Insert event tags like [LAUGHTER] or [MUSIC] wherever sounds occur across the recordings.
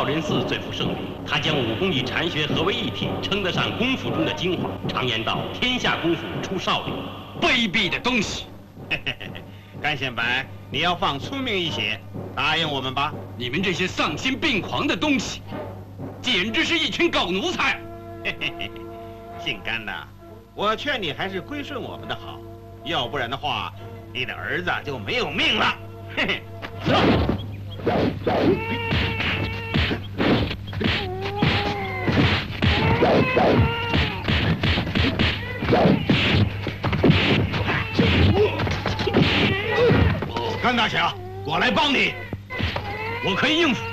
少林寺最负盛名。他将武功与禅学合为一体，称得上功夫中的精华。常言道：“天下功夫出少林。”卑鄙的东西！[LAUGHS] 甘显白，你要放聪明一些，答应我们吧。你们这些丧心病狂的东西，简直是一群狗奴才！[LAUGHS] 姓甘的，我劝你还是归顺我们的好，要不然的话，你的儿子就没有命了。嘿嘿，甘大侠，我来帮你，我可以应付。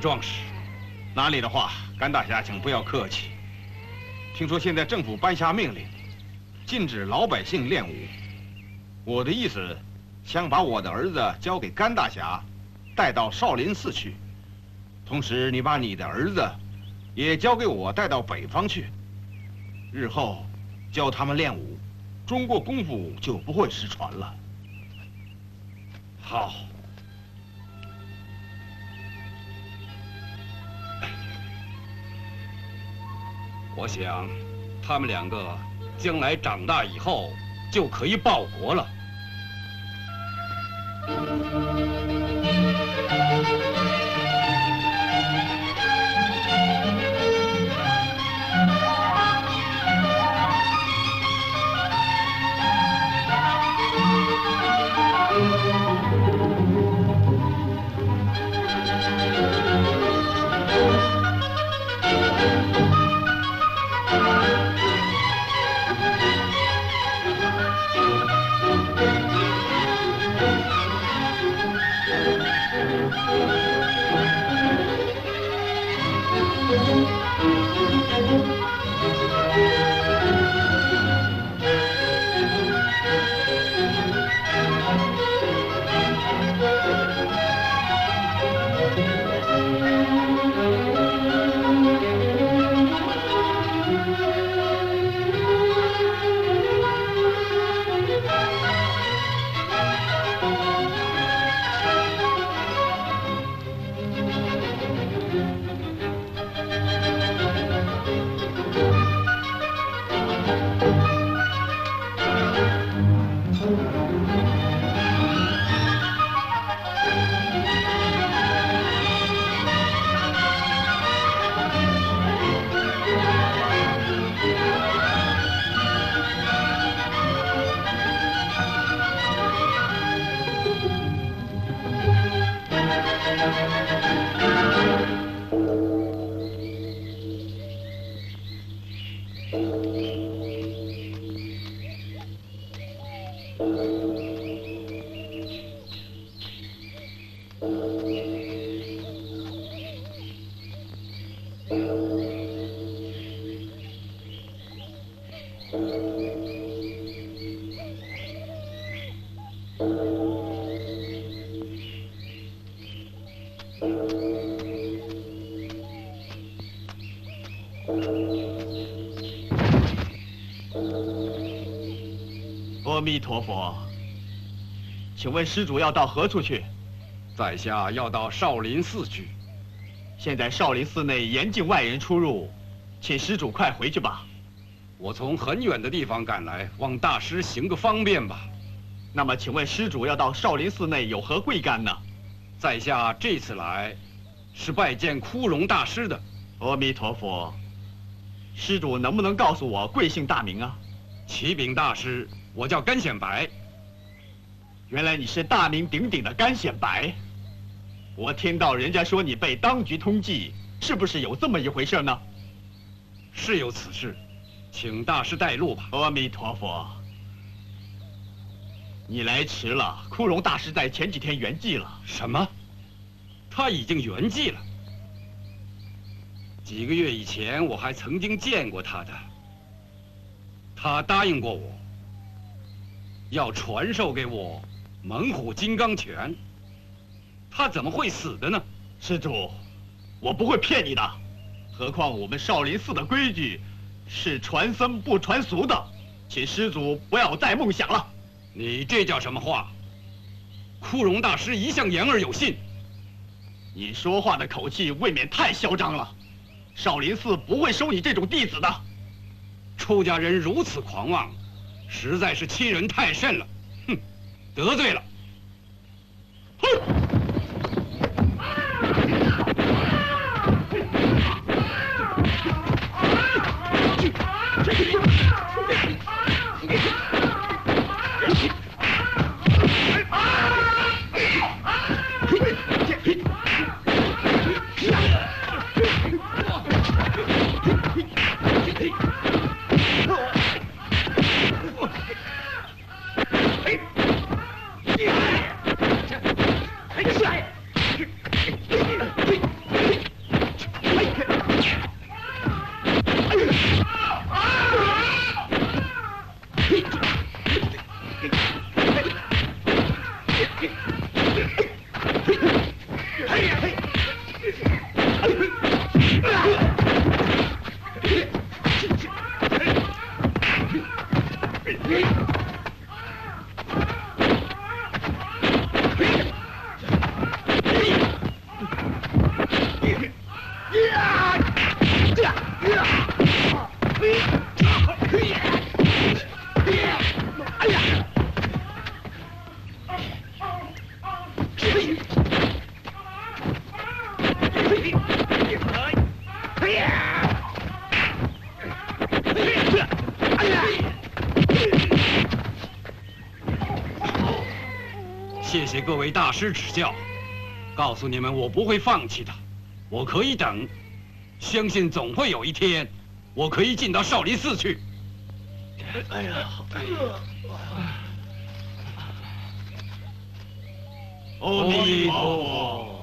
壮士。哪里的话，甘大侠，请不要客气。听说现在政府颁下命令，禁止老百姓练武。我的意思，想把我的儿子交给甘大侠，带到少林寺去。同时，你把你的儿子也交给我，带到北方去。日后教他们练武，中国功夫就不会失传了。好。我想，他们两个将来长大以后就可以报国了。陀佛，请问施主要到何处去？在下要到少林寺去。现在少林寺内严禁外人出入，请施主快回去吧。我从很远的地方赶来，望大师行个方便吧。那么，请问施主要到少林寺内有何贵干呢？在下这次来，是拜见枯荣大师的。阿弥陀佛，施主能不能告诉我贵姓大名啊？启禀大师。我叫甘显白。原来你是大名鼎鼎的甘显白。我听到人家说你被当局通缉，是不是有这么一回事呢？是有此事，请大师带路吧。阿弥陀佛。你来迟了，枯荣大师在前几天圆寂了。什么？他已经圆寂了。几个月以前，我还曾经见过他的。他答应过我，要传授给我猛虎金刚拳。他怎么会死的呢？施主，我不会骗你的。何况我们少林寺的规矩是传僧不传俗的，请施主不要再梦想了。你这叫什么话？枯荣大师一向言而有信。你说话的口气未免太嚣张了。少林寺不会收你这种弟子的。出家人如此狂妄，实在是欺人太甚了。哼，得罪了。哼。各位大师指教，告诉你们，我不会放弃的，我可以等，相信总会有一天，我可以进到少林寺去。哎呀，阿弥陀佛。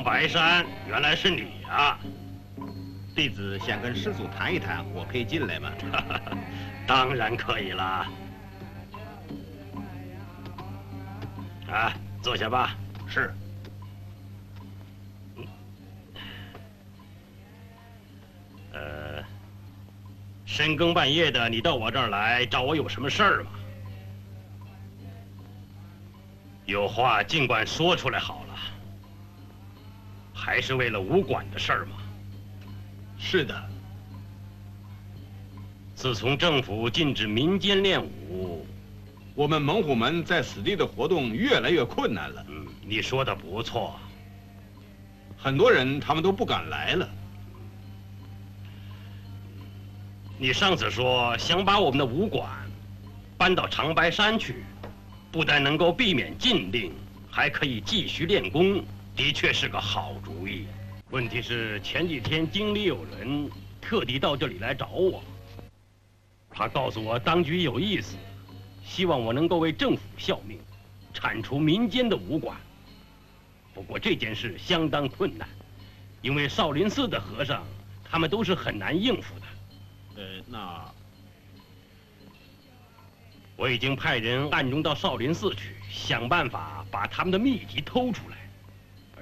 王白山，原来是你啊！弟子想跟师祖谈一谈，我可以进来吗？[LAUGHS] 当然可以了。啊，坐下吧。是。呃深更半夜的，你到我这儿来找我有什么事儿吗？有话尽管说出来好。还是为了武馆的事儿吗？是的。自从政府禁止民间练武，我们猛虎门在此地的活动越来越困难了。嗯，你说的不错。很多人他们都不敢来了。你上次说想把我们的武馆搬到长白山去，不但能够避免禁令，还可以继续练功，的确是个好主意。问题是前几天京里有人特地到这里来找我，他告诉我当局有意思，希望我能够为政府效命，铲除民间的武馆。不过这件事相当困难，因为少林寺的和尚他们都是很难应付的。呃，那我已经派人暗中到少林寺去，想办法把他们的秘籍偷出来。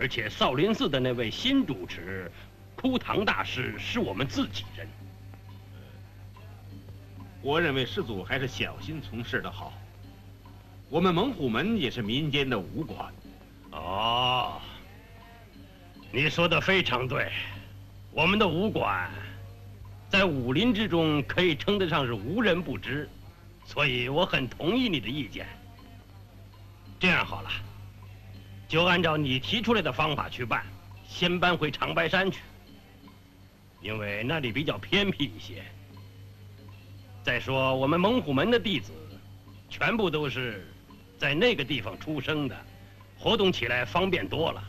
而且少林寺的那位新主持，枯堂大师是我们自己人。我认为师祖还是小心从事的好。我们猛虎门也是民间的武馆。哦，你说的非常对，我们的武馆在武林之中可以称得上是无人不知。所以我很同意你的意见。这样好了，就按照你提出来的方法去办，先搬回长白山去，因为那里比较偏僻一些。再说我们猛虎门的弟子，全部都是在那个地方出生的，活动起来方便多了。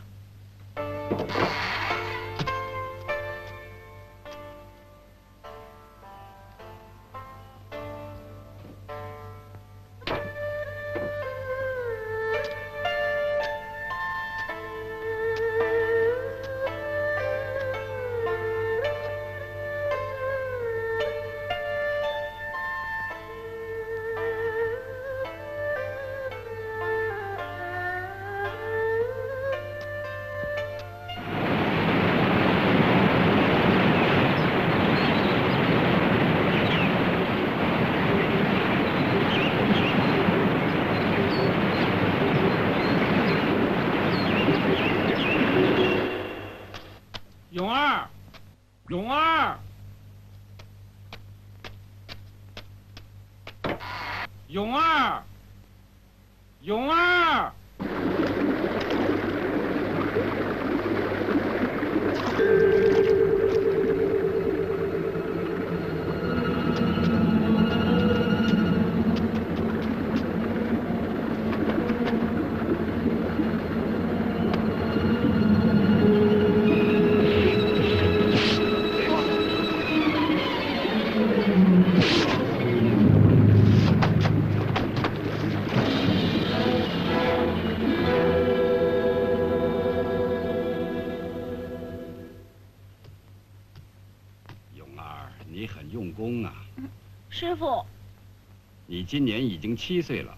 今年已经七岁了，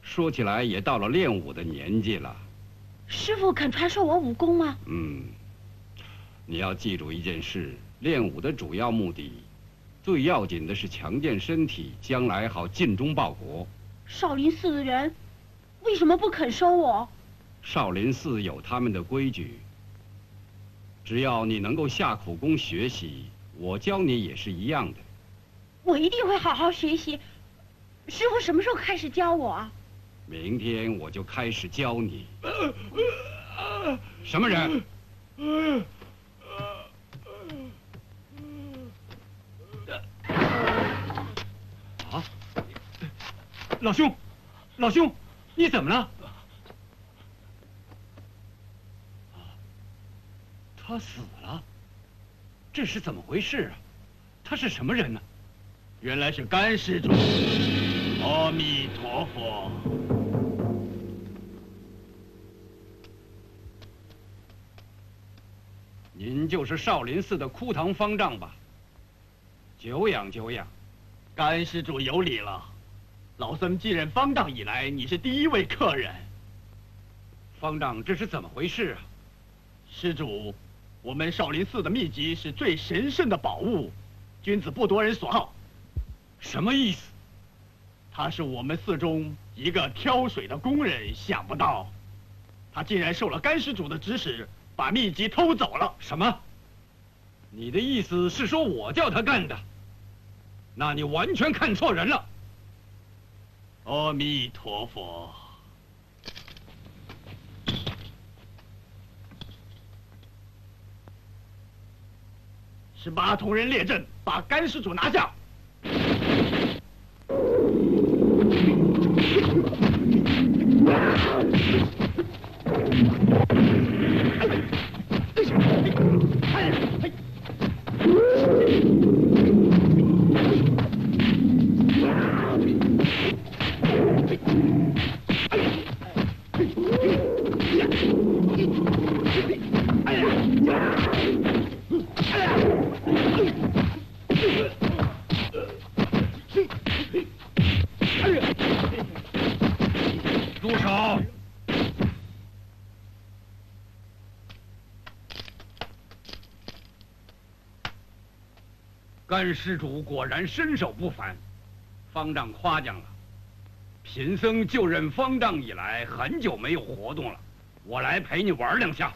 说起来也到了练武的年纪了。师傅肯传授我武功吗？嗯，你要记住一件事：练武的主要目的，最要紧的是强健身体，将来好尽忠报国。少林寺的人为什么不肯收我？少林寺有他们的规矩。只要你能够下苦功学习，我教你也是一样的。我一定会好好学习。师傅什么时候开始教我？明天我就开始教你。什么人？啊！老兄，老兄，你怎么了？他死了？这是怎么回事啊？他是什么人呢？原来是甘施主。阿弥陀佛，您就是少林寺的枯堂方丈吧？久仰久仰，甘施主有礼了。老僧继任方丈以来，你是第一位客人。方丈，这是怎么回事啊？施主，我们少林寺的秘籍是最神圣的宝物，君子不夺人所好。什么意思？他是我们寺中一个挑水的工人，想不到，他竟然受了干施主的指使，把秘籍偷走了。什么？你的意思是说我叫他干的？那你完全看错人了。阿弥陀佛。十八铜人列阵，把干施主拿下。Yeah. 甘施主果然身手不凡，方丈夸奖了。贫僧就任方丈以来，很久没有活动了，我来陪你玩两下。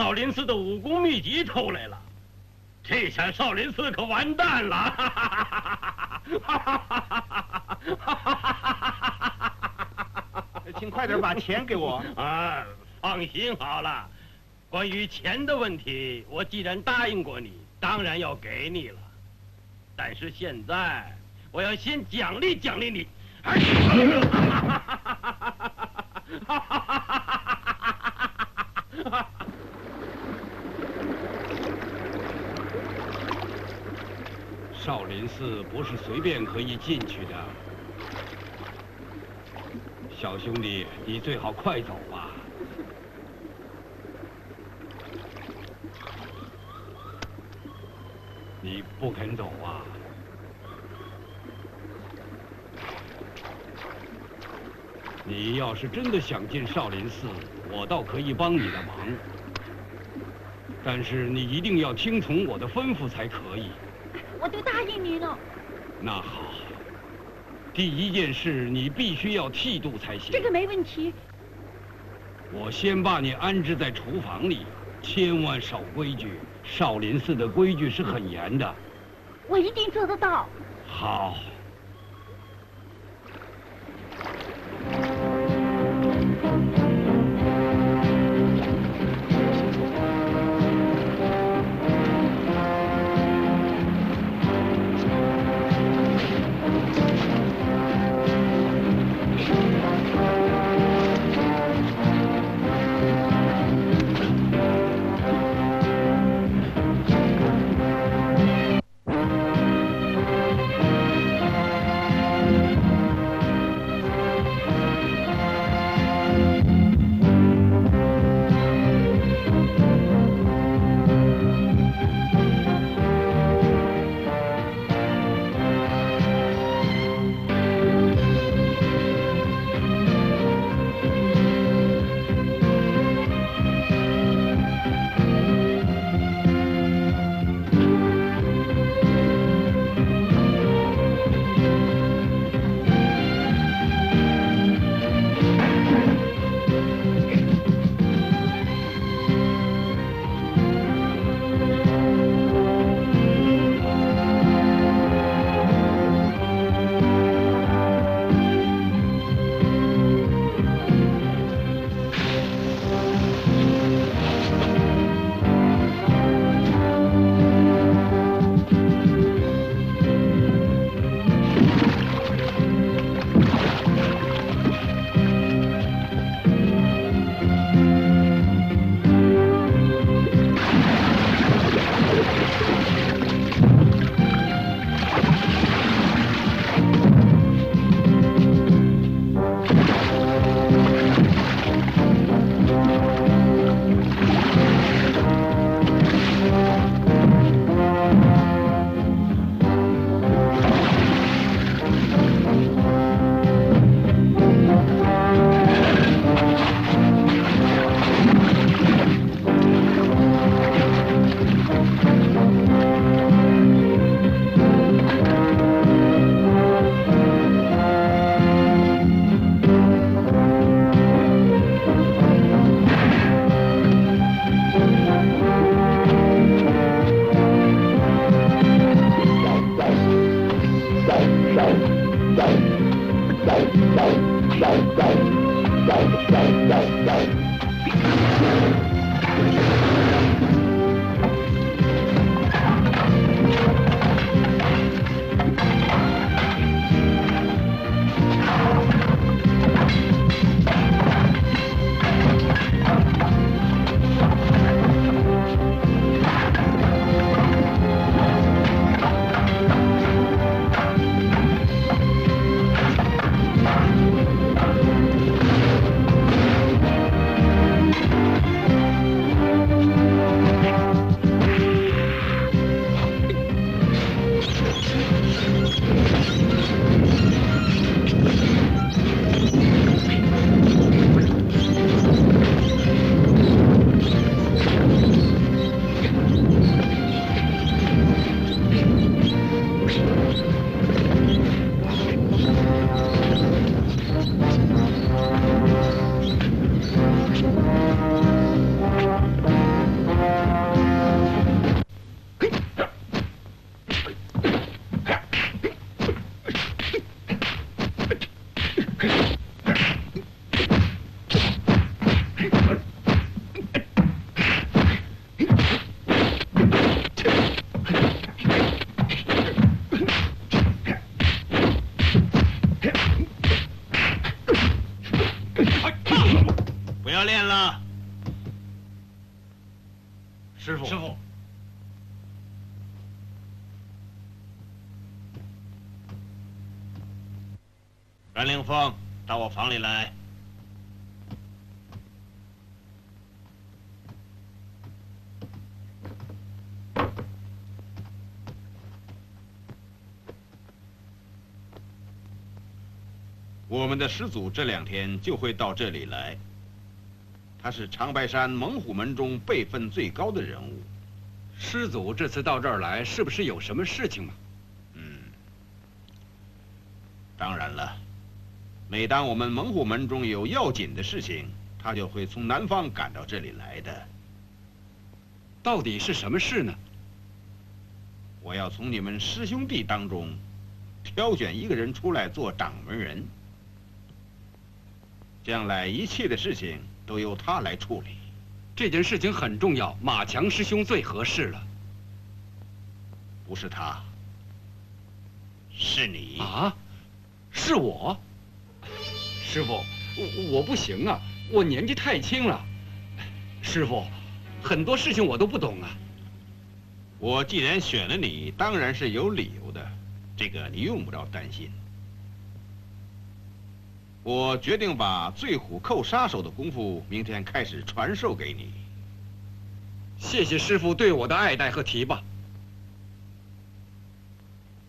少林寺的武功秘籍偷来了，这下少林寺可完蛋了！请快点把钱给我。[LAUGHS] 啊，放心好了，关于钱的问题，我既然答应过你，当然要给你了。但是现在，我要先奖励奖励你。少林寺不是随便可以进去的，小兄弟，你最好快走吧。你不肯走啊？你要是真的想进少林寺，我倒可以帮你的忙，但是你一定要听从我的吩咐才可以。我都答应你了。那好，第一件事你必须要剃度才行。这个没问题。我先把你安置在厨房里，千万守规矩。少林寺的规矩是很严的。我一定做得到。好。房里来。我们的师祖这两天就会到这里来。他是长白山猛虎门中辈分最高的人物。师祖这次到这儿来，是不是有什么事情吗？嗯，当然了。每当我们猛虎门中有要紧的事情，他就会从南方赶到这里来的。到底是什么事呢？我要从你们师兄弟当中挑选一个人出来做掌门人，将来一切的事情都由他来处理。这件事情很重要，马强师兄最合适了。不是他，是你啊？是我？师傅，我我不行啊，我年纪太轻了。师傅，很多事情我都不懂啊。我既然选了你，当然是有理由的，这个你用不着担心。我决定把醉虎扣杀手的功夫明天开始传授给你。谢谢师傅对我的爱戴和提拔。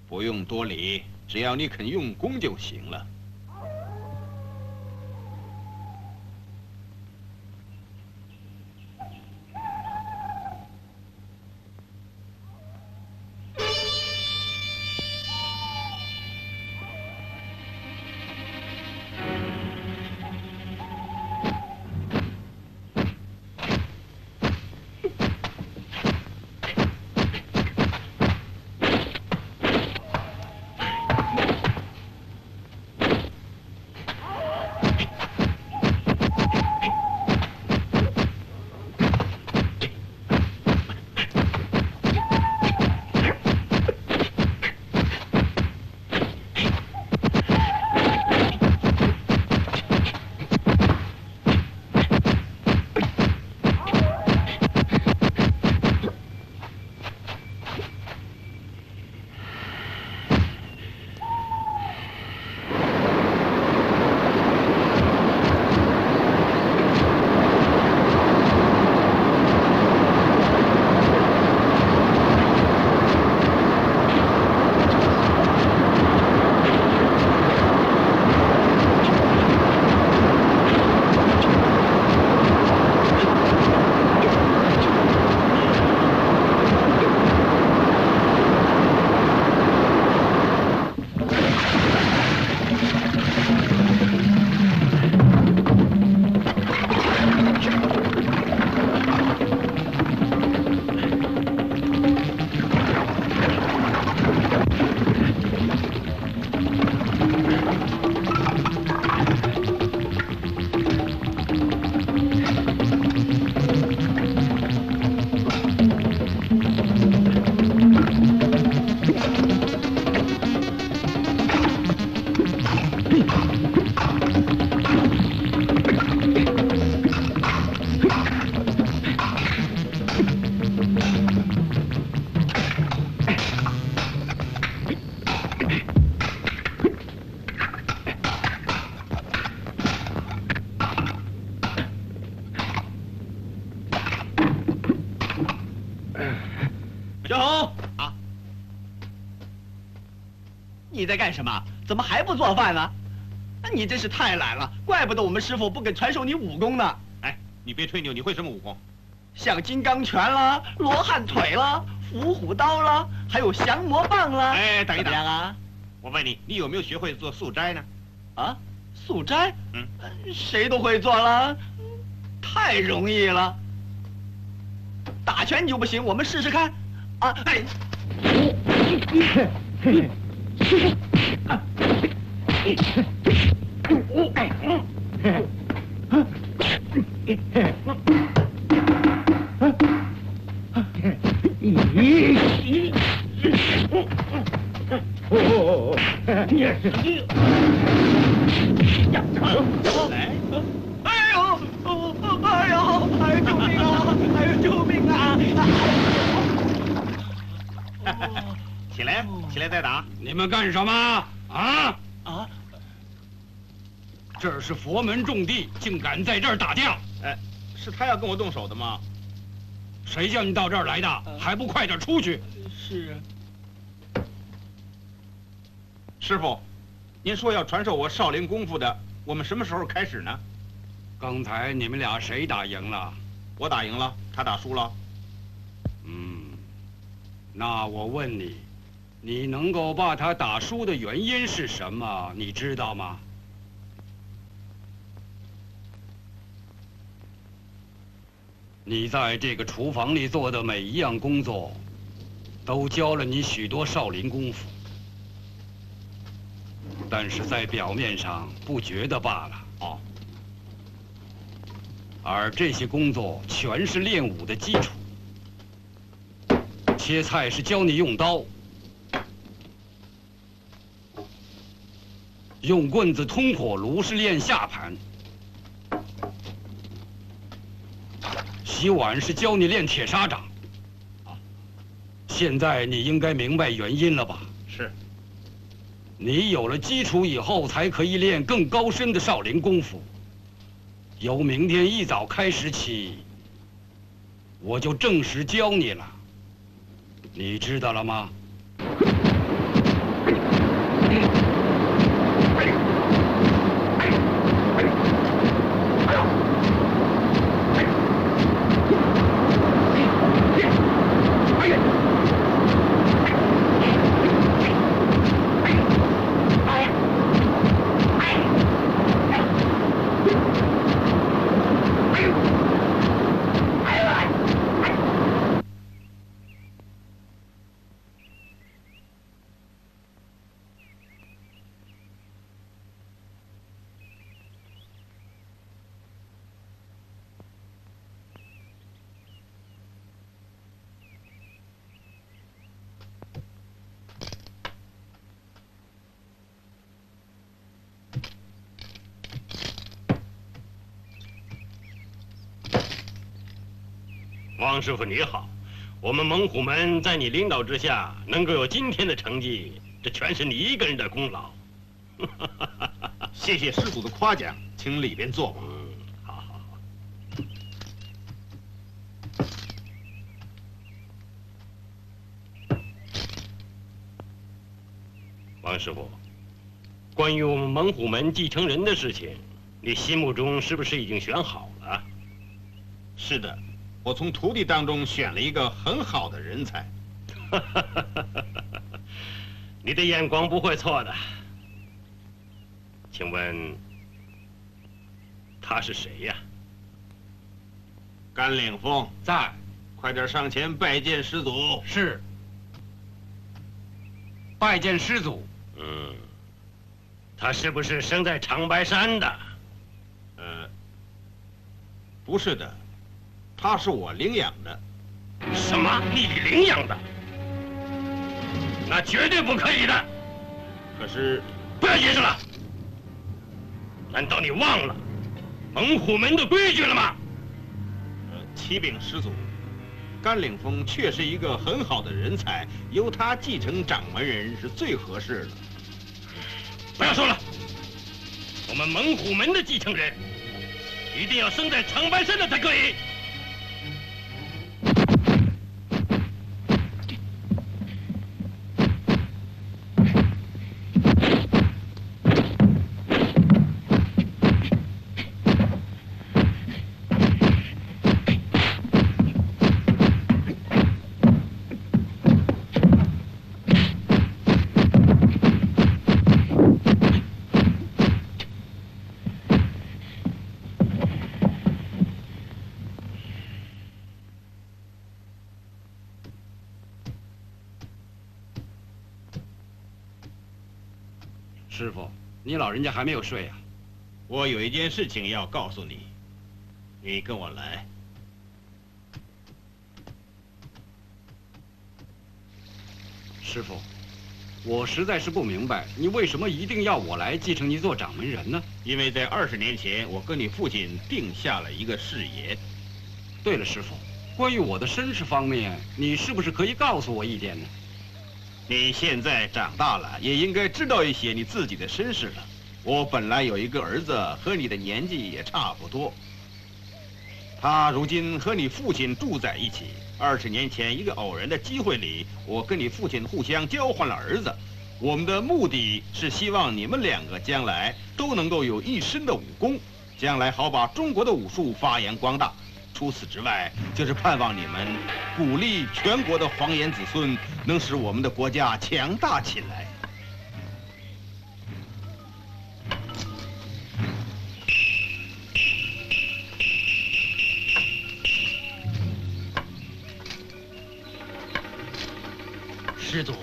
不用多礼，只要你肯用功就行了。你在干什么？怎么还不做饭呢？你真是太懒了，怪不得我们师傅不肯传授你武功呢。哎，你别吹牛，你会什么武功？像金刚拳啦、罗汉腿啦、伏虎刀啦，还有降魔棒啦。哎，等一等啊？我问你，你有没有学会做素斋呢？啊，素斋？嗯呃，谁都会做了，太容易了。打拳你就不行，我们试试看。啊，哎，哎 Ha ha ha! 佛门重地，竟敢在这儿打架！哎，是他要跟我动手的吗？谁叫你到这儿来的？还不快点出去！是啊师傅，您说要传授我少林功夫的，我们什么时候开始呢？刚才你们俩谁打赢了？我打赢了，他打输了。嗯，那我问你，你能够把他打输的原因是什么？你知道吗？你在这个厨房里做的每一样工作，都教了你许多少林功夫，但是在表面上不觉得罢了。哦，而这些工作全是练武的基础。切菜是教你用刀，用棍子通火炉是练下盘，洗碗是教你练铁砂掌。现在你应该明白原因了吧？是。你有了基础以后，才可以练更高深的少林功夫。由明天一早开始起，我就正式教你了。你知道了吗？王师傅你好，我们猛虎门在你领导之下能够有今天的成绩，这全是你一个人的功劳。[LAUGHS] 谢谢师祖的夸奖，请里边坐吧。嗯，好好好。王师傅，关于我们猛虎门继承人的事情，你心目中是不是已经选好了？是的，我从徒弟当中选了一个很好的人才。[LAUGHS] 你的眼光不会错的。请问他是谁呀？甘岭峰，在，快点上前拜见师祖。是。拜见师祖。嗯，他是不是生在长白山的？呃，不是的，他是我领养的。什么？你领养的？那绝对不可以的！可是，不要解释了，难道你忘了猛虎门的规矩了吗？呃，启禀师祖，甘岭峰确是一个很好的人才，由他继承掌门人是最合适的。不要说了，我们猛虎门的继承人一定要生在长白山的才可以。老人家还没有睡啊？我有一件事情要告诉你，你跟我来。师傅，我实在是不明白，你为什么一定要我来继承你做掌门人呢？因为在二十年前，我跟你父亲定下了一个誓言。对了，师傅，关于我的身世方面，你是不是可以告诉我一点呢？你现在长大了，也应该知道一些你自己的身世了。我本来有一个儿子，和你的年纪也差不多。他如今和你父亲住在一起。二十年前，一个偶然的机会里，我跟你父亲互相交换了儿子。我们的目的是希望你们两个将来都能够有一身的武功，将来好把中国的武术发扬光大。除此之外，就是盼望你们鼓励全国的黄眼子孙，能使我们的国家强大起来。师祖，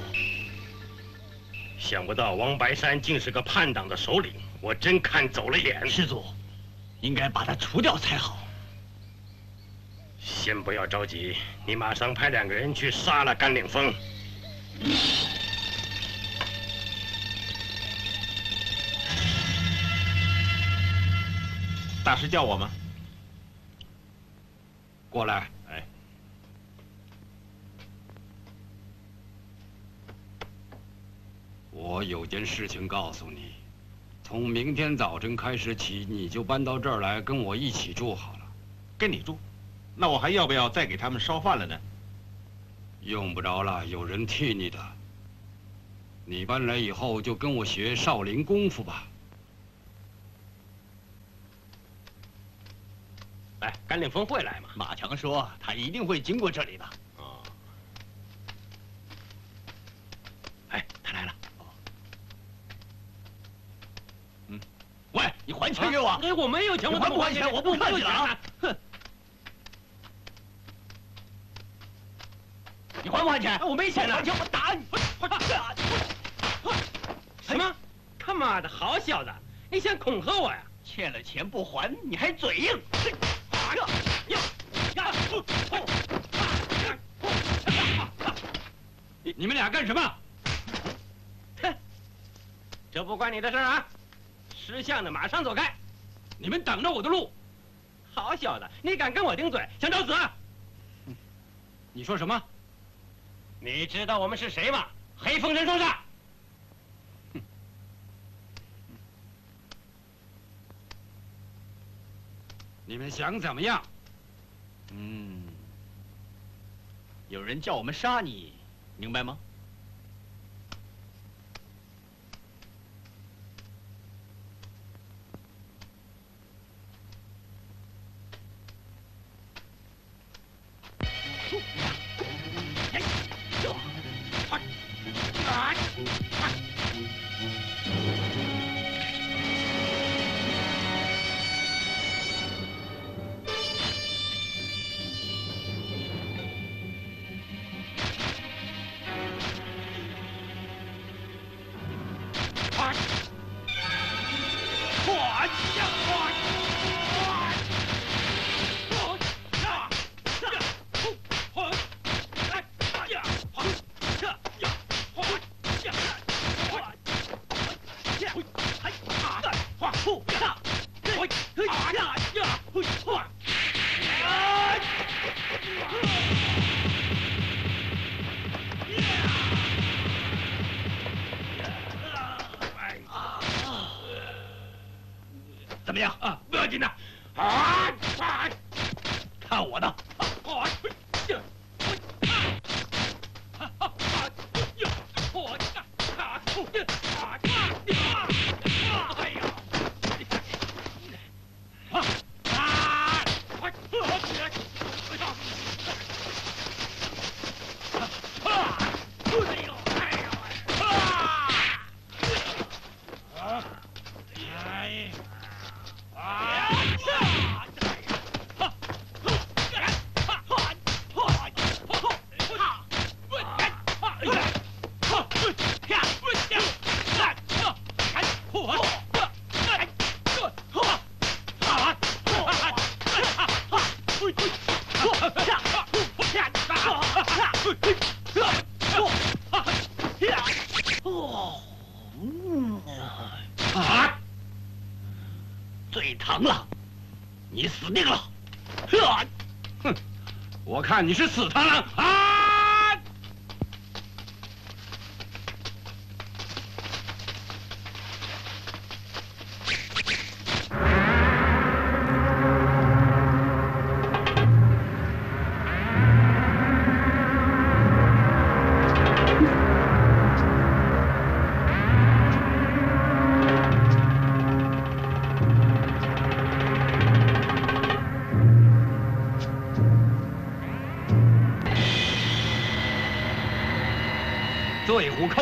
想不到王白山竟是个叛党的首领，我真看走了眼。师祖，应该把他除掉才好。先不要着急，你马上派两个人去杀了甘岭峰。大师叫我吗？过来。我有件事情告诉你，从明天早晨开始起，你就搬到这儿来跟我一起住好了。跟你住，那我还要不要再给他们烧饭了呢？用不着了，有人替你的。你搬来以后就跟我学少林功夫吧。哎，甘岭峰会来吗？马强说他一定会经过这里的。哦。哎，他来了。喂，你还钱给我！哎，我没有钱，我还不还钱？我不看你了啊！哼！你还不还钱？我没钱呢还钱我打你！什么？他妈的，好小子，你想恐吓我呀？欠了钱不还，你还嘴硬！你你们俩干什么？哼，这不关你的事啊！识相的，马上走开！你们挡着我的路！好小子，你敢跟我顶嘴，想找死？你说什么？你知道我们是谁吗？黑风神双煞！你们想怎么样？嗯，有人叫我们杀你，明白吗？你是死螳螂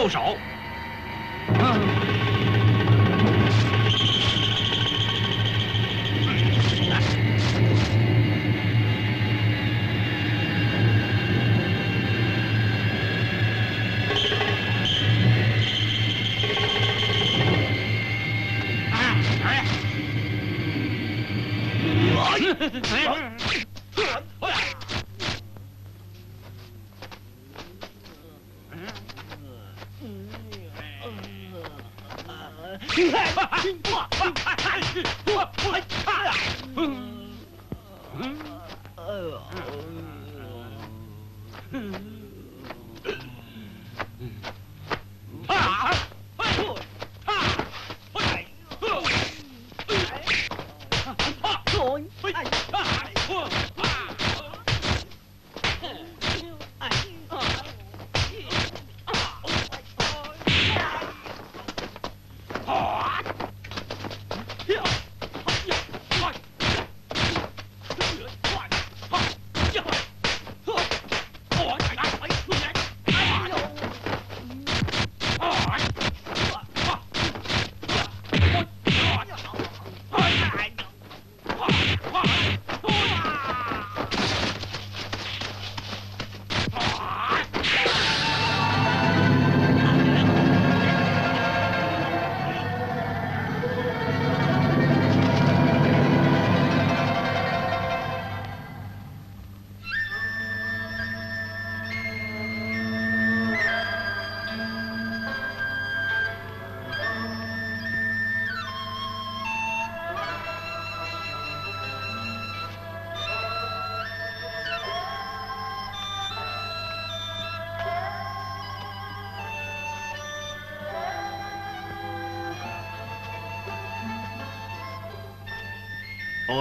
住手叩首。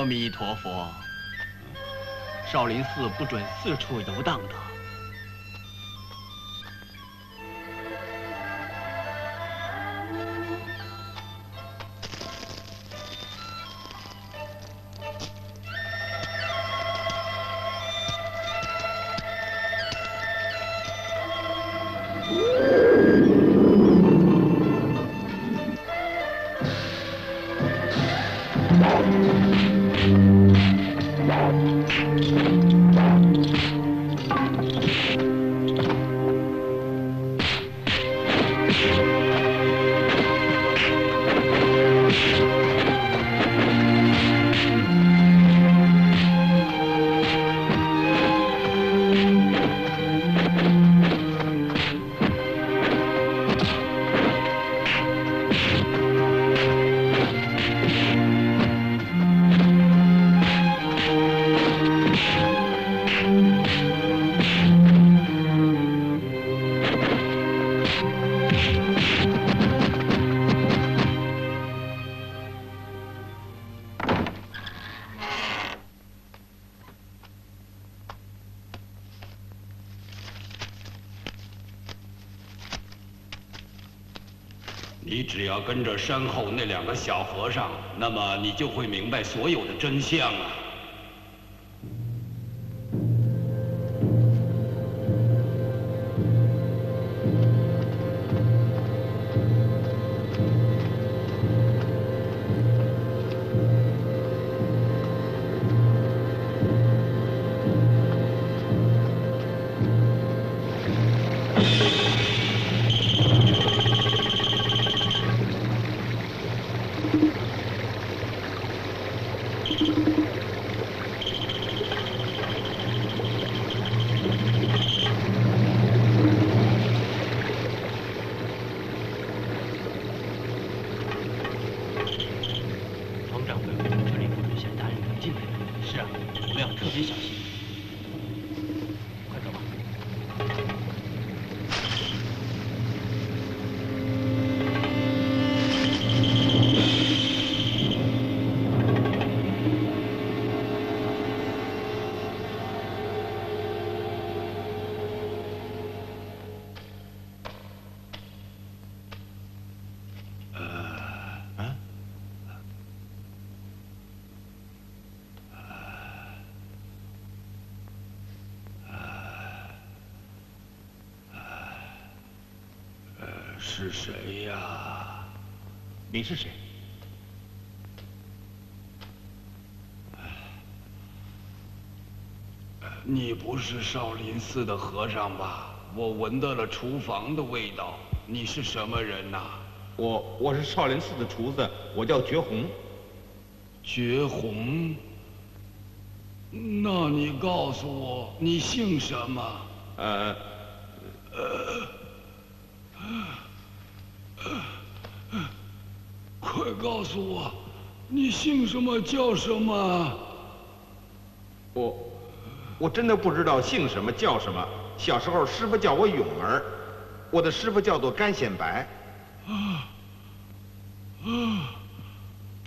阿弥陀佛，少林寺不准四处游荡的。着身后那两个小和尚，那么你就会明白所有的真相啊！谁呀？你是谁？你不是少林寺的和尚吧？我闻到了厨房的味道。你是什么人呐？我我是少林寺的厨子，我叫觉红。觉红。那你告诉我，你姓什么？呃，快告诉我，你姓什么叫什么？我我真的不知道姓什么叫什么。小时候师傅叫我勇儿，我的师傅叫做甘显白。啊啊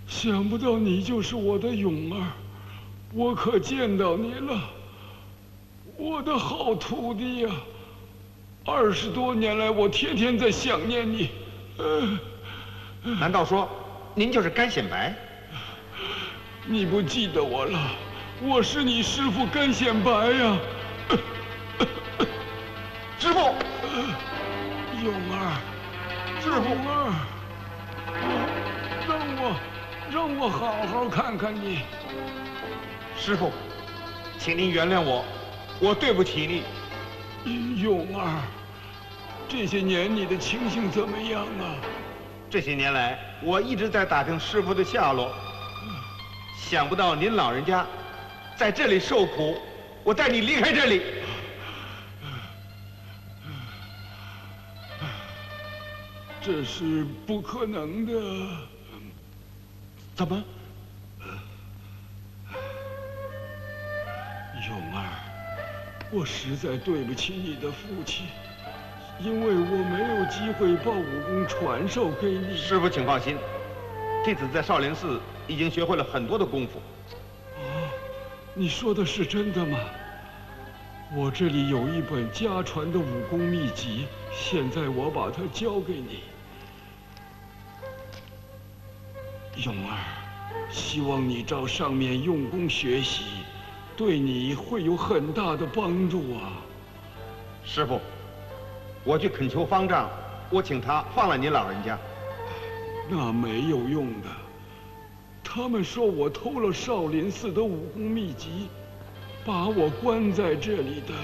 想不到你就是我的勇儿，我可见到你了，我的好徒弟呀！二十多年来，我天天在想念你。呃，难道说您就是甘显白？你不记得我了？我是你师傅甘显白呀！师傅，勇儿，师傅勇儿，让我让我好好看看你。师傅，请您原谅我，我对不起你。勇儿，这些年你的情形怎么样啊？这些年来，我一直在打听师傅的下落，想不到您老人家在这里受苦，我带你离开这里。这是不可能的。怎么？勇儿，我实在对不起你的父亲，因为我没有机会把武功传授给你。师傅，请放心，弟子在少林寺已经学会了很多的功夫。啊你说的是真的吗？我这里有一本家传的武功秘籍，现在我把它交给你。勇儿，希望你照上面用功学习，对你会有很大的帮助啊！师傅，我去恳求方丈，我请他放了您老人家。那没有用的，他们说我偷了少林寺的武功秘籍，把我关在这里的。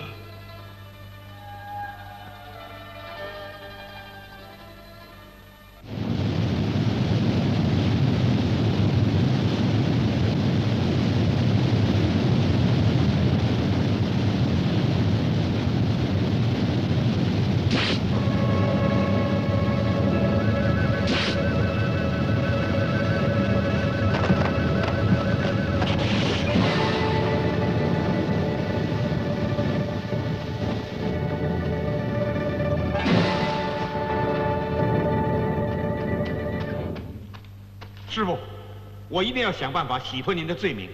我一定要想办法洗脱您的罪名。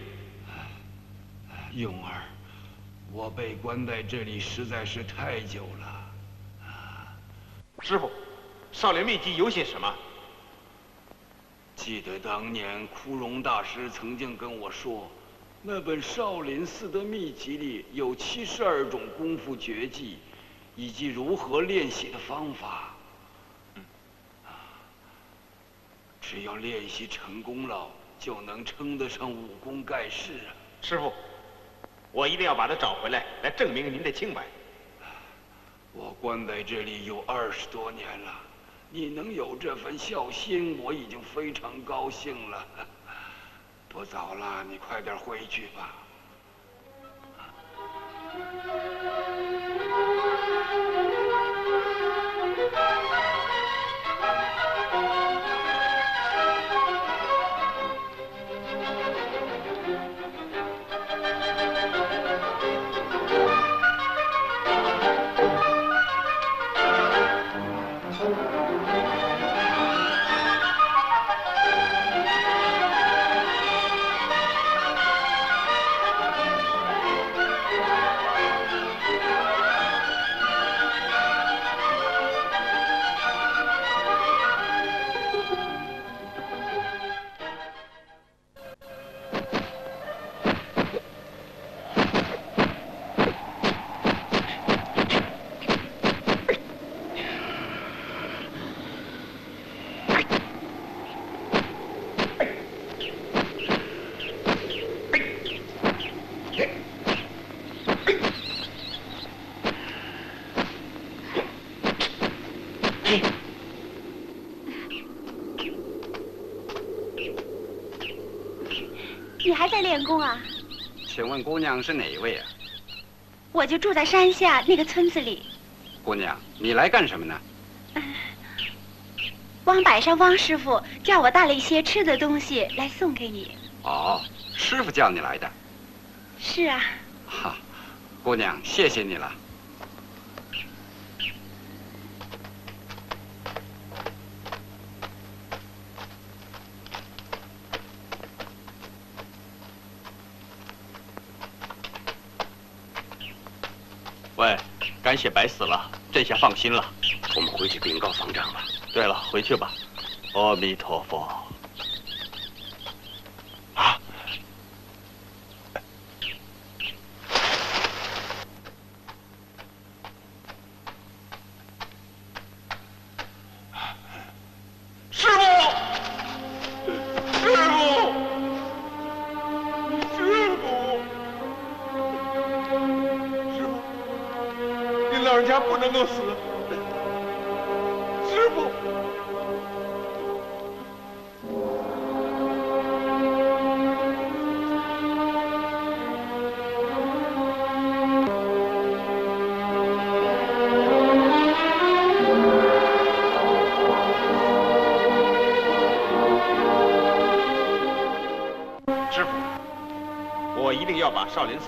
勇儿，我被关在这里实在是太久了。师傅，少林秘籍有些什么？记得当年枯荣大师曾经跟我说，那本少林寺的秘籍里有七十二种功夫绝技，以及如何练习的方法。只要练习成功了，就能称得上武功盖世啊！师傅，我一定要把他找回来，来证明您的清白。我关在这里有二十多年了，你能有这份孝心，我已经非常高兴了。不早了，你快点回去吧。问姑娘是哪一位啊？我就住在山下那个村子里。姑娘，你来干什么呢？汪百山汪师傅叫我带了一些吃的东西来送给你。哦，师傅叫你来的。是啊。哈，姑娘，谢谢你了。喂，干血白死了，这下放心了。我们回去禀告方丈吧。对了，回去吧。阿弥陀佛。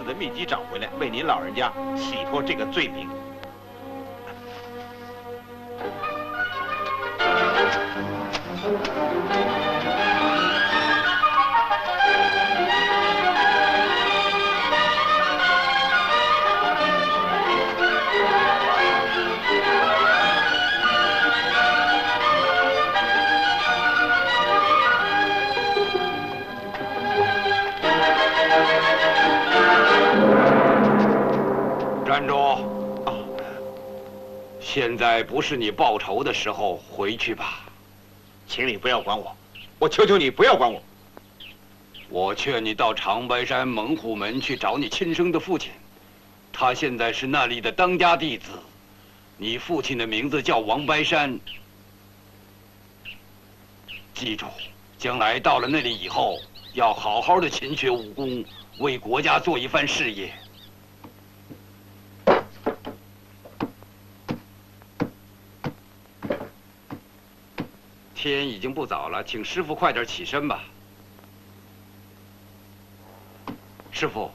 把少林寺的秘籍找回来，为您老人家洗脱这个罪名。是你报仇的时候，回去吧。请你不要管我，我求求你不要管我。我劝你到长白山猛虎门去找你亲生的父亲，他现在是那里的当家弟子。你父亲的名字叫王白山。记住，将来到了那里以后，要好好的勤学武功，为国家做一番事业。天已经不早了，请师傅快点起身吧。师傅，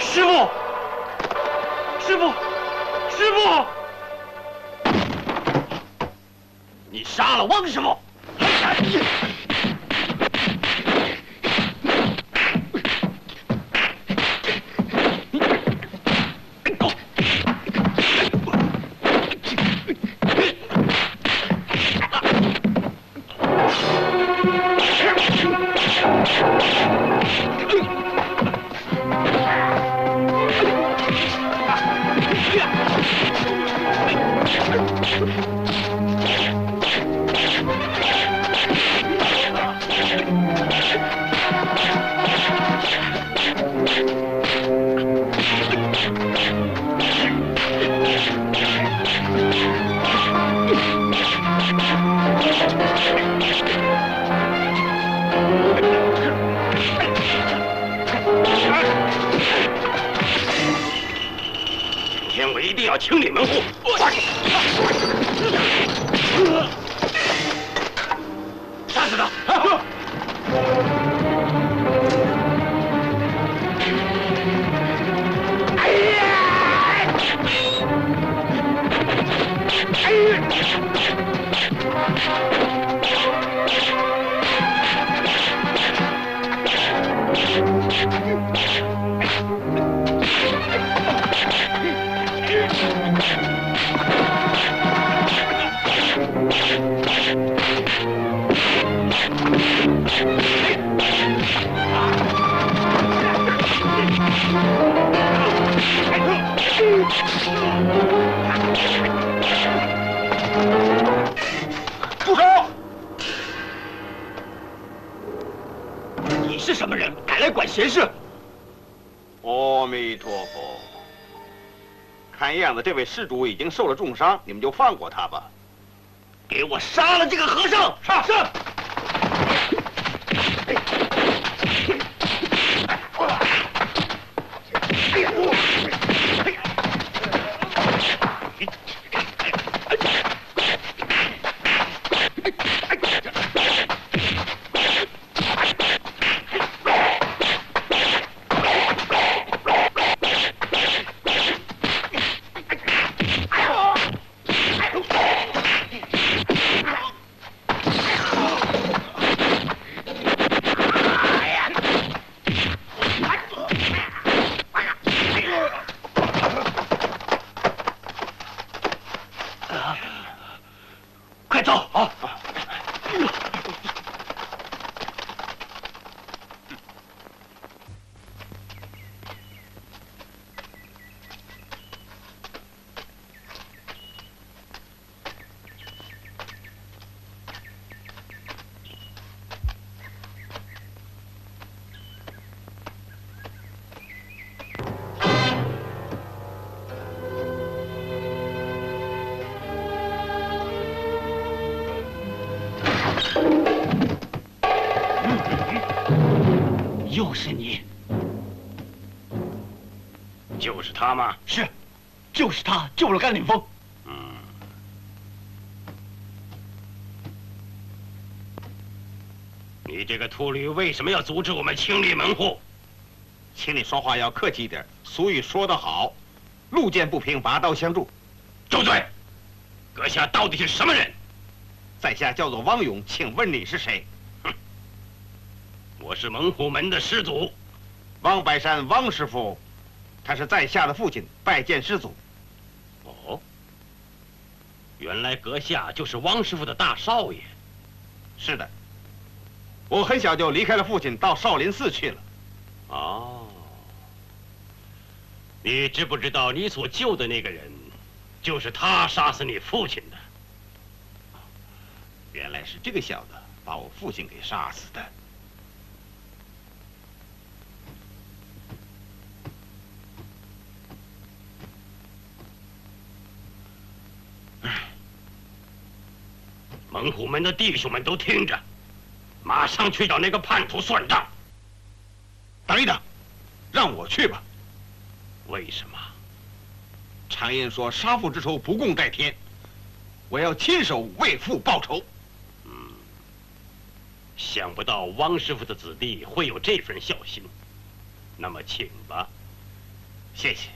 师傅，师傅，师傅，你杀了汪师傅！施主已经受了重伤，你们就放过他吧。给我杀了这个和救了甘岭峰。嗯。你这个秃驴为什么要阻止我们清理门户？请你说话要客气一点。俗语说得好，路见不平拔刀相助。住嘴！阁下到底是什么人？在下叫做汪勇，请问你是谁？哼我是猛虎门的师祖，汪百山，汪师傅，他是在下的父亲，拜见师祖。哦，原来阁下就是汪师傅的大少爷。是的，我很小就离开了父亲，到少林寺去了。哦，你知不知道你所救的那个人，就是他杀死你父亲的？原来是这个小子把我父亲给杀死的。猛虎门的弟兄们都听着，马上去找那个叛徒算账。等一等，让我去吧。为什么？常言说杀父之仇不共戴天，我要亲手为父报仇。嗯，想不到汪师傅的子弟会有这份孝心。那么，请吧。谢谢。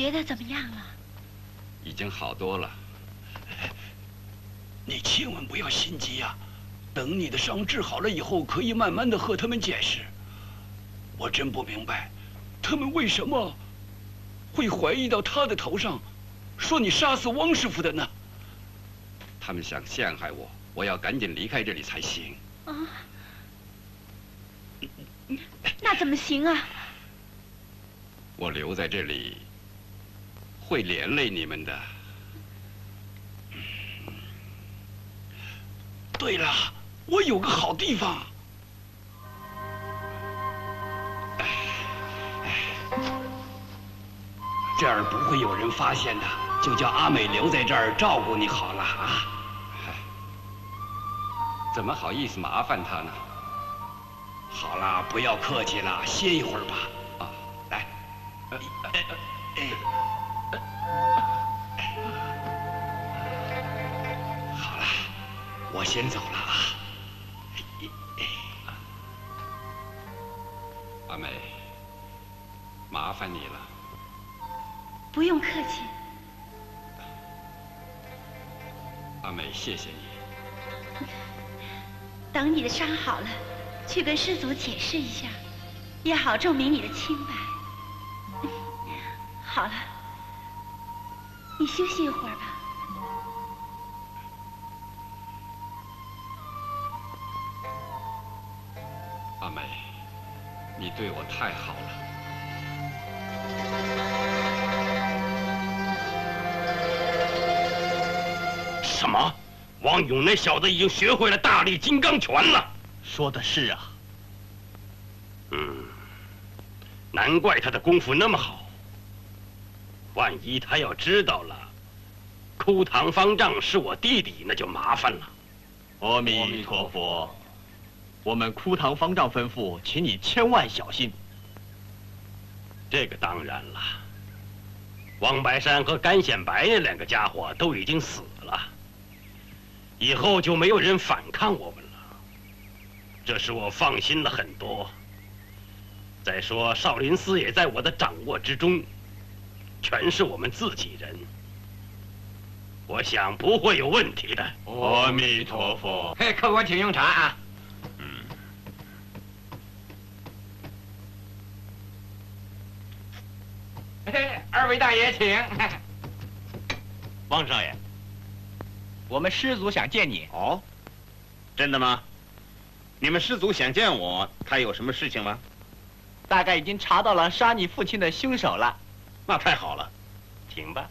觉得怎么样了？已经好多了。[LAUGHS] 你千万不要心急呀、等你的伤治好了以后，可以慢慢的和他们解释。我真不明白，他们为什么会怀疑到他的头上，说你杀死汪师傅的呢？他们想陷害我，我要赶紧离开这里才行。啊，那怎么行啊？我留在这里会连累你们的。对了，我有个好地方。这儿不会有人发现的，就叫阿美留在这儿照顾你好了啊。怎么好意思麻烦他呢？好了，不要客气了，歇一会儿吧。我先走了啊。阿美，麻烦你了。不用客气。阿美，谢谢你。[LAUGHS] 等你的伤好了，去跟师祖解释一下，也好证明你的清白。[LAUGHS] 好了，你休息一会儿吧。太好了。什么？王勇那小子已经学会了大力金刚拳了。说的是啊，嗯，难怪他的功夫那么好。万一他要知道了，枯堂方丈是我弟弟，那就麻烦了。阿弥陀佛，我们枯堂方丈吩咐，请你千万小心。这个当然了。王白山和甘显白那两个家伙都已经死了，以后就没有人反抗我们了，这使我放心了很多。再说少林寺也在我的掌握之中，全是我们自己人，我想不会有问题的。阿弥陀佛。嘿，客官请用茶啊。二位大爷请。[LAUGHS] 汪少爷，我们师祖想见你。哦，真的吗？你们师祖想见我，他有什么事情吗？大概已经查到了杀你父亲的凶手了。那太好了。请吧。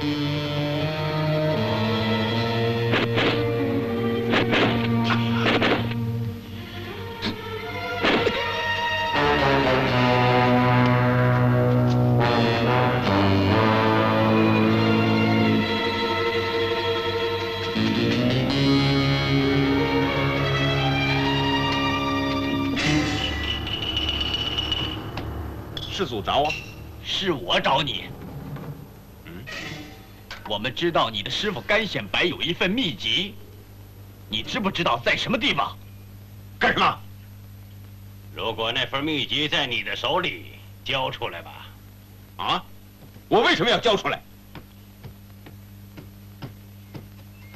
师 [LAUGHS] 祖找我。是我找你。嗯，我们知道你的师傅甘显白有一份秘籍，你知不知道在什么地方？干什么？如果那份秘籍在你的手里，交出来吧。啊？我为什么要交出来？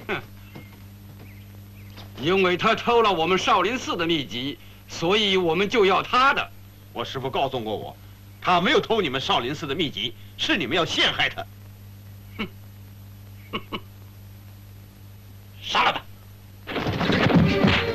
哼因为他偷了我们少林寺的秘籍，所以我们就要他的。我师傅告诉过我，他没有偷你们少林寺的秘籍，是你们要陷害他。哼，哼哼杀了他！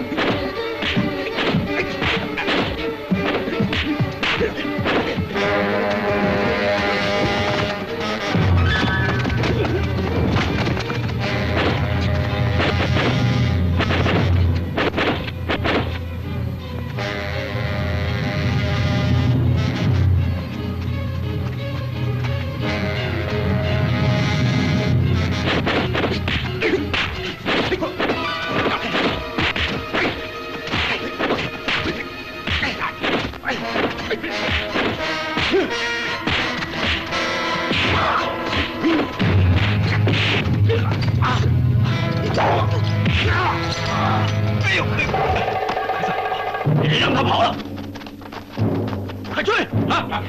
快追！啊！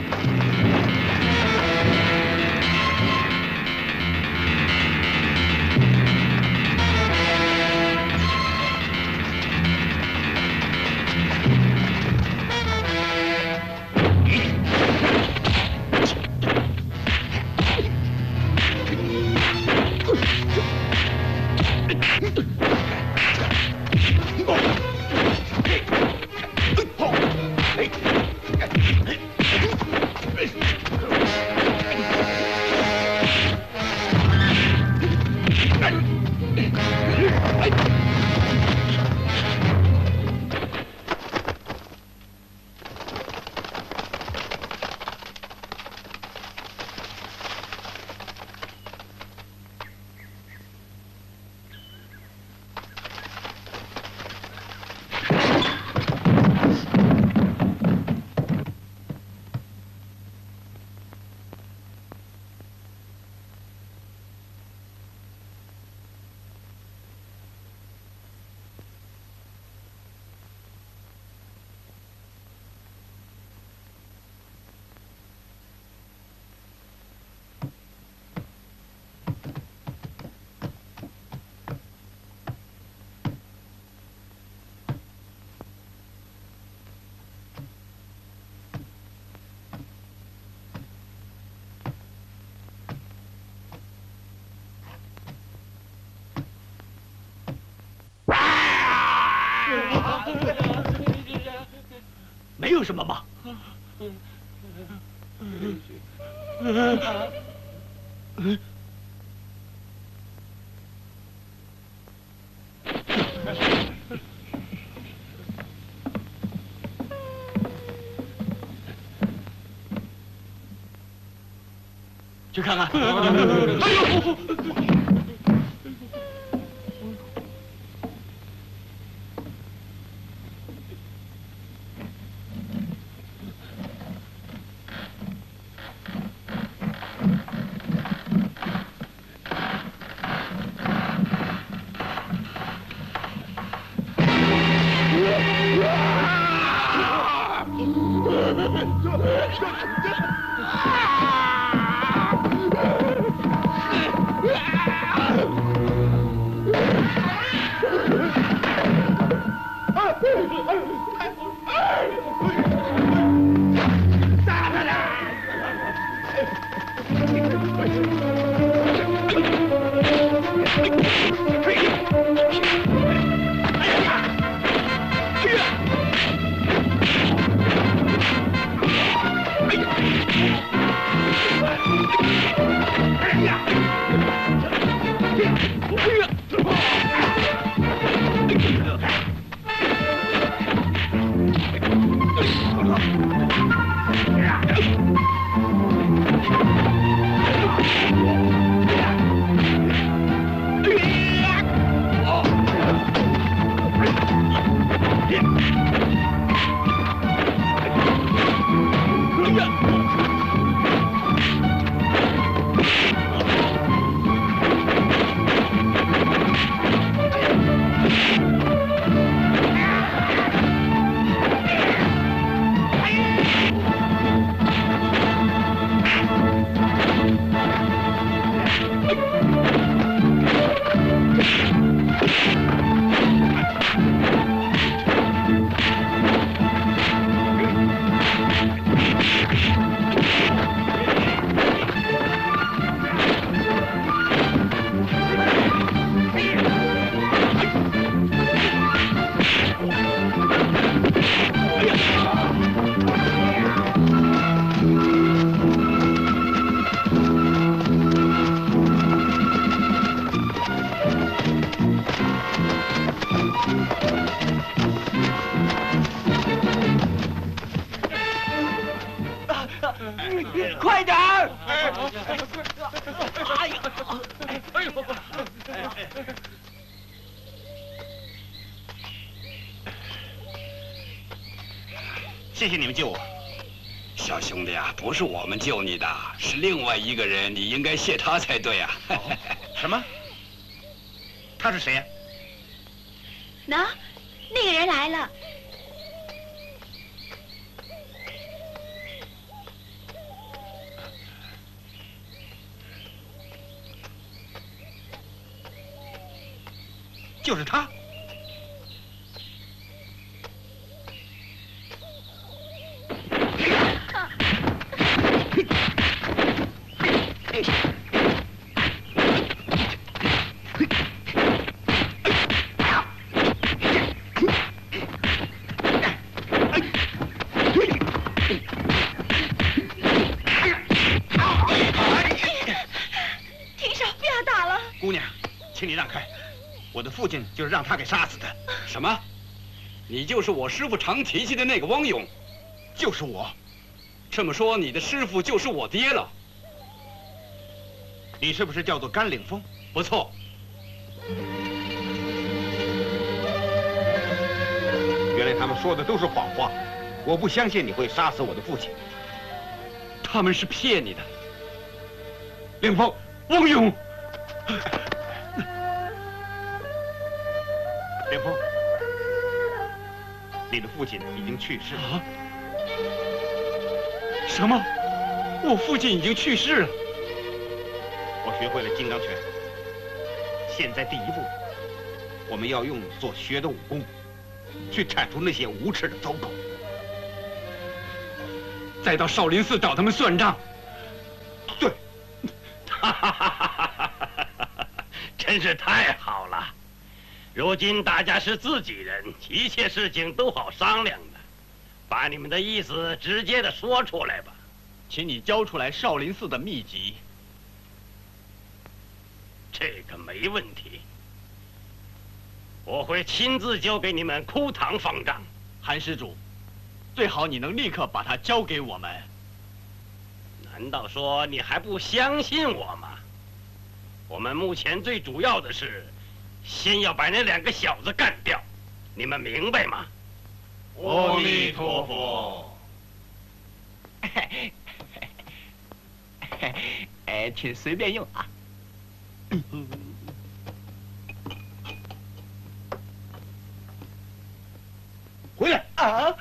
有什么吗？去看看。哎呦！一个人，你应该谢他才对啊。什么？他是谁呀？喏，那个人来了。就是他。就是让他给杀死的。什么？你就是我师傅常提起的那个汪勇？就是我。这么说，你的师傅就是我爹了？你是不是叫做甘岭峰？不错。原来他们说的都是谎话。我不相信你会杀死我的父亲。他们是骗你的。岭峰，汪勇。凌峰，你的父亲已经去世了。什么？我父亲已经去世了？我学会了金刚拳。现在第一步，我们要用所学的武功，去铲除那些无耻的走狗，再到少林寺找他们算账。对，哈哈哈哈哈！真是太好了。如今大家是自己人，一切事情都好商量的。把你们的意思直接的说出来吧。请你交出来少林寺的秘籍。这个没问题，我会亲自交给你们枯堂方丈。韩施主，最好你能立刻把它交给我们。难道说你还不相信我吗？我们目前最主要的是，先要把那两个小子干掉，你们明白吗？阿弥陀佛。[LAUGHS] 哎，请随便用啊。[COUGHS] 回来啊！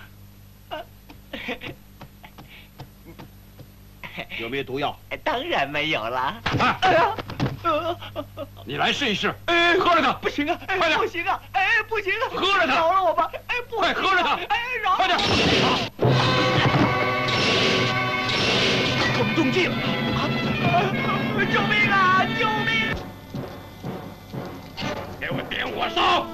有没有毒药？[LAUGHS] 当然没有了。啊！[LAUGHS] 你来试一试，哎，喝着它！不行啊！哎，快点不行啊！哎，不行啊！喝着它饶了我吧！哎，不快行喝着它哎，饶了快点我！我们中计了！啊！救命啊！救命！给我点火烧！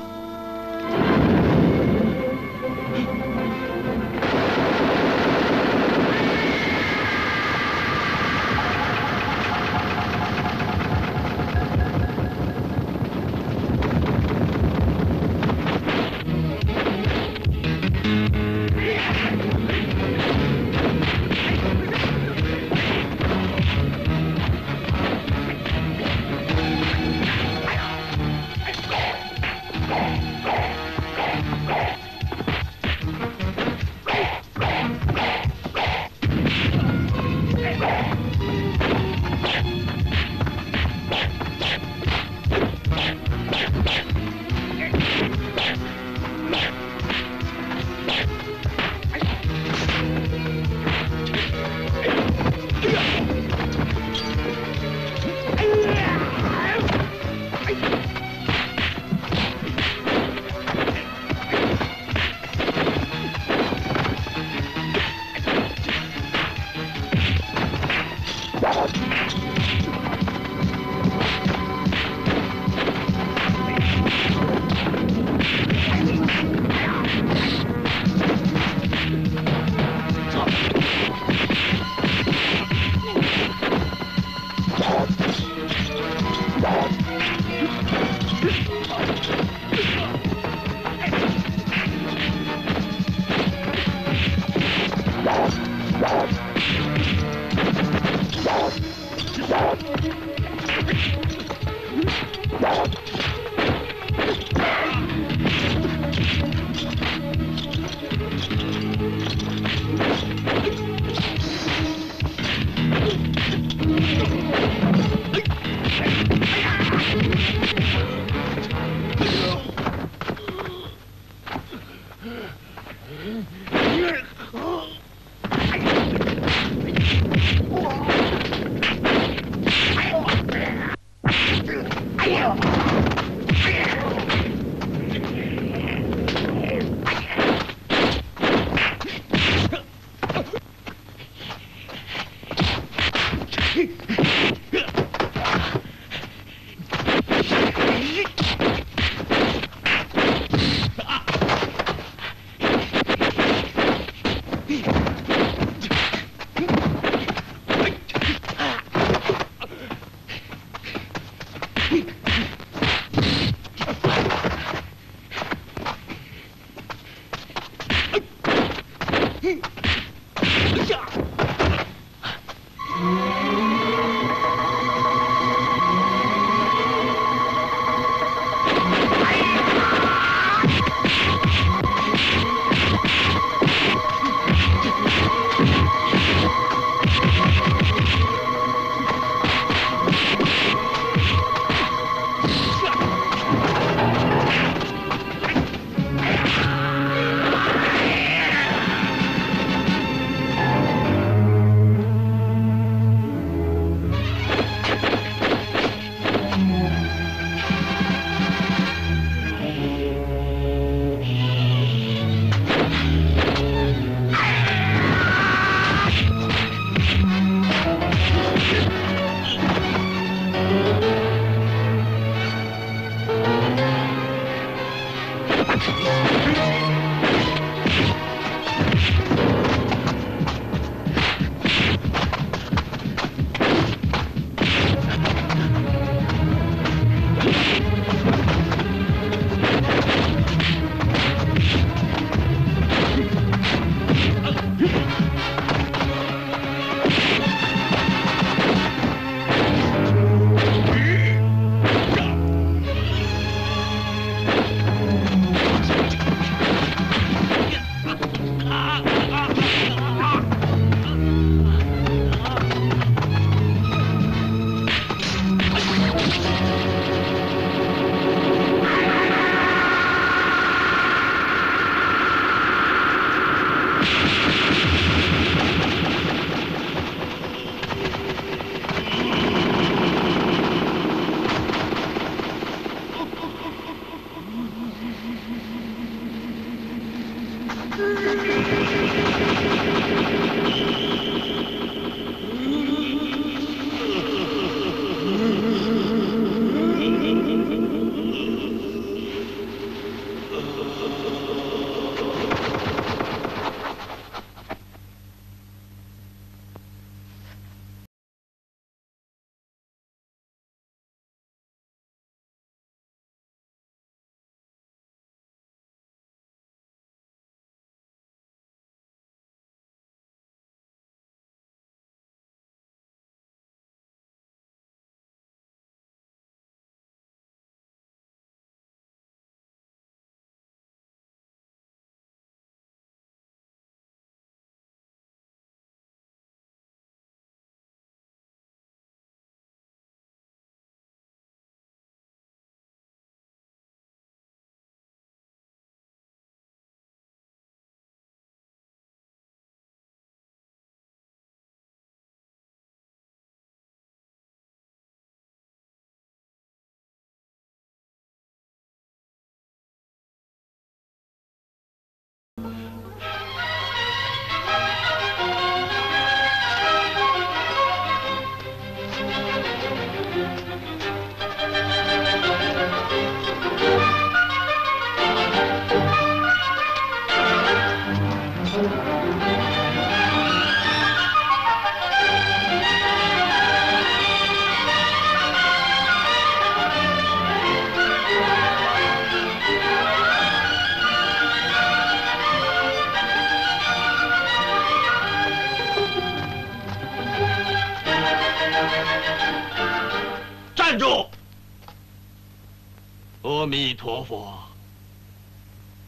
佛！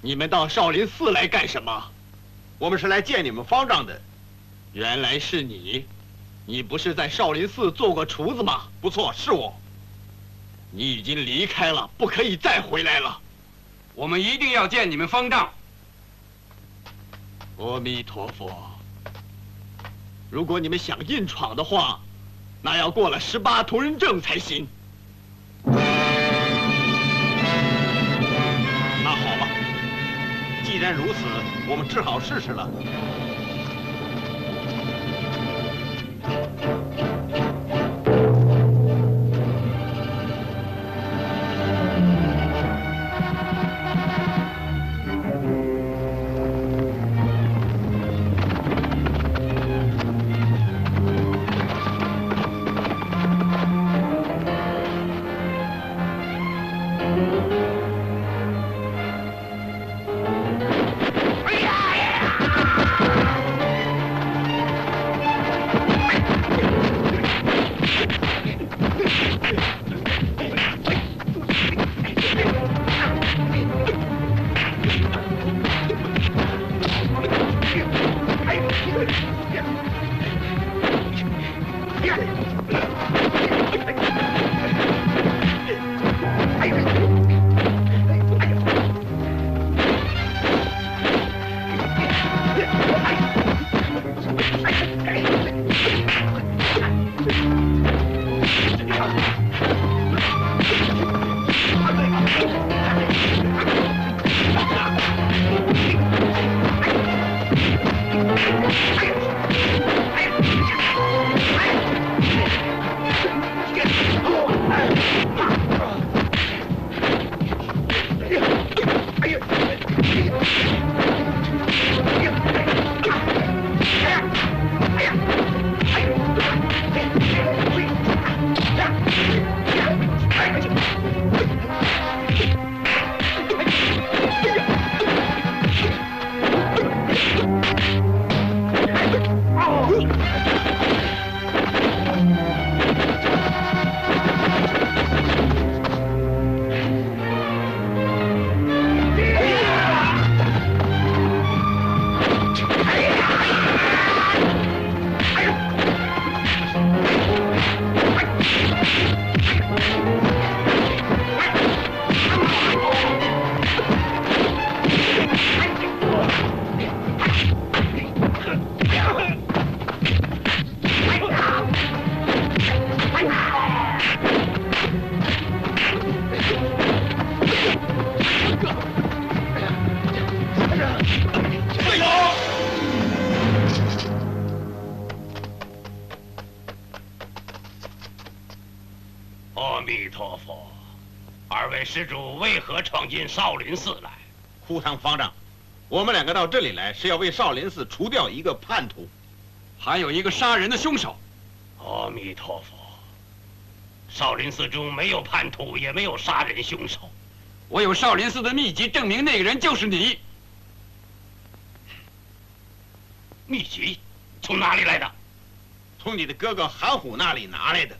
你们到少林寺来干什么？我们是来见你们方丈的。原来是你！你不是在少林寺做过厨子吗？不错，是我。你已经离开了，不可以再回来了。我们一定要见你们方丈。阿弥陀佛！如果你们想硬闯的话，那要过了十八铜人证才行。既然如此，我们只好试试了。进少林寺来？枯堂方丈，我们两个到这里来是要为少林寺除掉一个叛徒，还有一个杀人的凶手。阿弥陀佛，少林寺中没有叛徒，也没有杀人凶手。我有少林寺的秘籍，证明那个人就是你。秘籍从哪里来的？从你的哥哥韩虎那里拿来的。